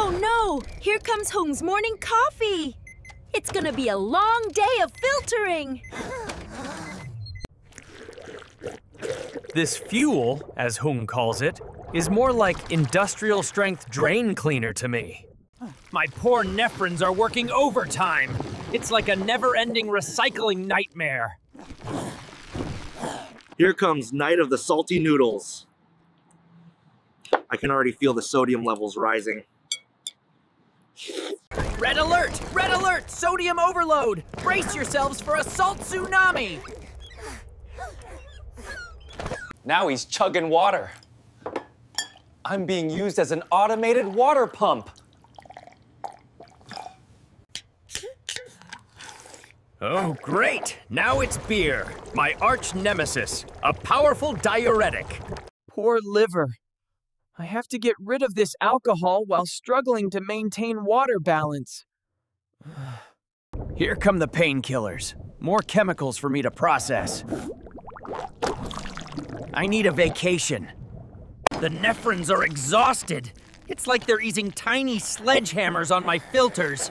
Oh no! Here comes Hung's morning coffee! It's gonna be a long day of filtering! This fuel, as Hung calls it, is more like industrial strength drain cleaner to me. My poor nephrons are working overtime. It's like a never ending recycling nightmare. Here comes Night of the Salty Noodles. I can already feel the sodium levels rising. Red alert! Red alert! Sodium overload! Brace yourselves for a salt tsunami! Now he's chugging water. I'm being used as an automated water pump. Oh, great! Now it's beer, my arch nemesis, a powerful diuretic. Poor liver. I have to get rid of this alcohol while struggling to maintain water balance. Here come the painkillers. More chemicals for me to process. I need a vacation. The nephrons are exhausted. It's like they're using tiny sledgehammers on my filters.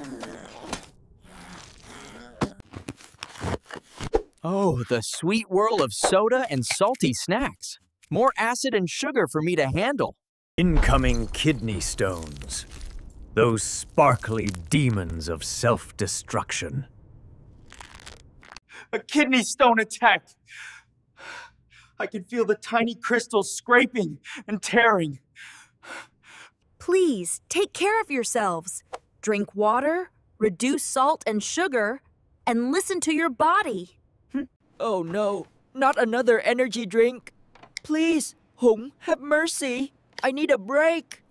Oh, the sweet whirl of soda and salty snacks. More acid and sugar for me to handle. Incoming kidney stones. Those sparkly demons of self destruction. A kidney stone attack. I can feel the tiny crystals scraping and tearing. Please, take care of yourselves. Drink water, reduce salt and sugar, and listen to your body. Oh no, not another energy drink. Please, Hung, have mercy. I need a break.